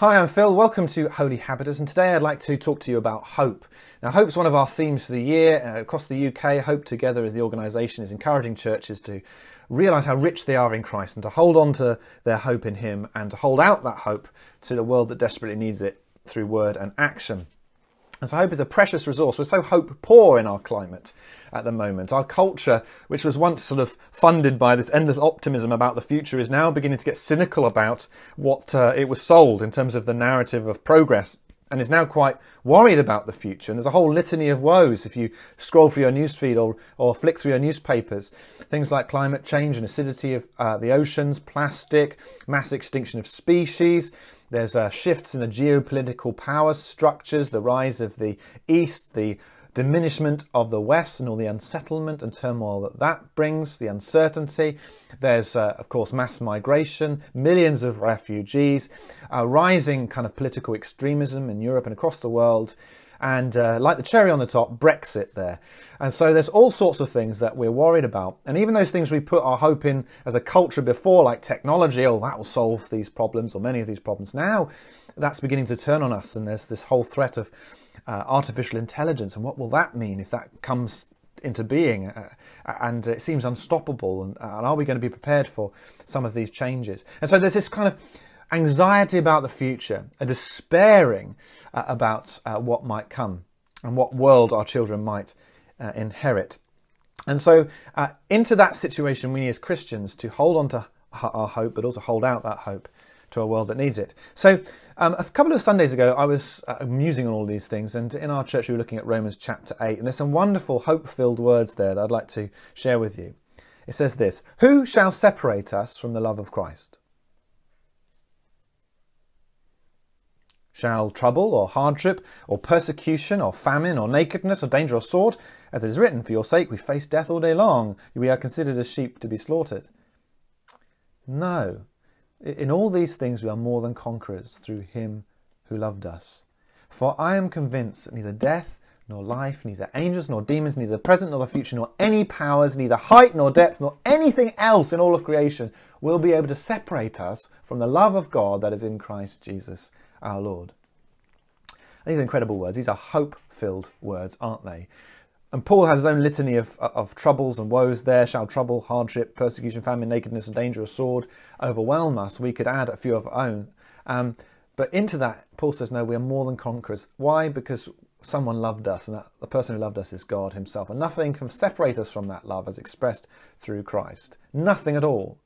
Hi, I'm Phil. Welcome to Holy Habitus, and today I'd like to talk to you about hope. Now, hope's one of our themes for the year. Uh, across the UK, Hope Together as the organisation is encouraging churches to realise how rich they are in Christ and to hold on to their hope in Him and to hold out that hope to the world that desperately needs it through word and action. And so hope is a precious resource. We're so hope poor in our climate at the moment. Our culture, which was once sort of funded by this endless optimism about the future, is now beginning to get cynical about what uh, it was sold in terms of the narrative of progress and is now quite worried about the future. And there's a whole litany of woes if you scroll through your newsfeed or, or flick through your newspapers. Things like climate change and acidity of uh, the oceans, plastic, mass extinction of species. There's uh, shifts in the geopolitical power structures, the rise of the East, the diminishment of the West and all the unsettlement and turmoil that that brings, the uncertainty. There's, uh, of course, mass migration, millions of refugees, a rising kind of political extremism in Europe and across the world, and uh, like the cherry on the top, Brexit there. And so there's all sorts of things that we're worried about. And even those things we put our hope in as a culture before, like technology, oh, that will solve these problems or many of these problems, now that's beginning to turn on us. And there's this whole threat of uh, artificial intelligence, and what will that mean if that comes into being? Uh, and it seems unstoppable. And, and, are we going to be prepared for some of these changes? And so there's this kind of anxiety about the future, a despairing uh, about uh, what might come and what world our children might uh, inherit. And so, uh, into that situation, we as Christians to hold on to our hope, but also hold out that hope to a world that needs it. So, um, a couple of Sundays ago, I was uh, musing on all these things, and in our church, we were looking at Romans chapter 8, and there's some wonderful hope filled words there that I'd like to share with you. It says this Who shall separate us from the love of Christ? Shall trouble or hardship or persecution or famine or nakedness or danger or sword? As it is written, For your sake we face death all day long. We are considered as sheep to be slaughtered. No, in all these things we are more than conquerors through him who loved us. For I am convinced that neither death nor life, neither angels nor demons, neither the present nor the future, nor any powers, neither height nor depth, nor anything else in all of creation will be able to separate us from the love of God that is in Christ Jesus our Lord. These are incredible words. These are hope filled words, aren't they? And Paul has his own litany of, of troubles and woes there. Shall trouble, hardship, persecution, famine, nakedness, and danger of sword overwhelm us? We could add a few of our own. Um, but into that, Paul says, no, we are more than conquerors. Why? Because someone loved us, and that, the person who loved us is God Himself. And nothing can separate us from that love as expressed through Christ. Nothing at all.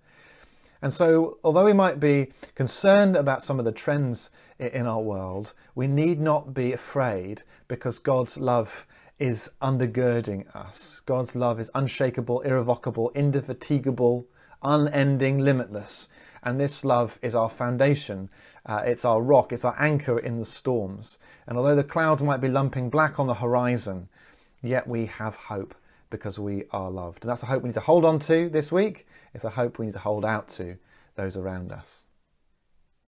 And so, although we might be concerned about some of the trends in our world, we need not be afraid because God's love is undergirding us. God's love is unshakable, irrevocable, indefatigable, unending, limitless. And this love is our foundation. Uh, it's our rock. It's our anchor in the storms. And although the clouds might be lumping black on the horizon, yet we have hope because we are loved. And that's a hope we need to hold on to this week. It's a hope we need to hold out to those around us.